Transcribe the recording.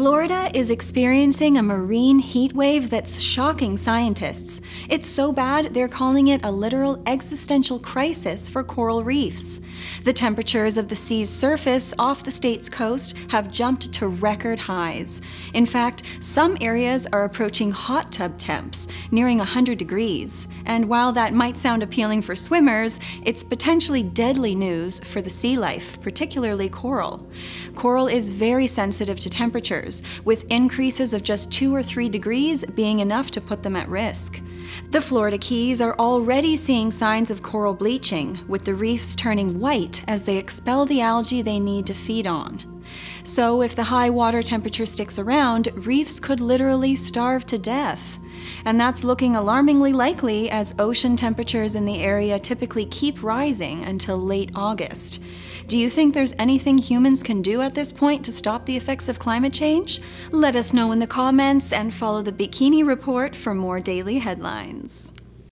Florida is experiencing a marine heat wave that's shocking scientists. It's so bad they're calling it a literal existential crisis for coral reefs. The temperatures of the sea's surface off the state's coast have jumped to record highs. In fact, some areas are approaching hot tub temps, nearing 100 degrees. And while that might sound appealing for swimmers, it's potentially deadly news for the sea life, particularly coral. Coral is very sensitive to temperatures, with increases of just 2 or 3 degrees being enough to put them at risk. The Florida Keys are already seeing signs of coral bleaching, with the reefs turning white as they expel the algae they need to feed on. So, if the high water temperature sticks around, reefs could literally starve to death. And that's looking alarmingly likely as ocean temperatures in the area typically keep rising until late August. Do you think there's anything humans can do at this point to stop the effects of climate change? Let us know in the comments and follow the Bikini Report for more daily headlines.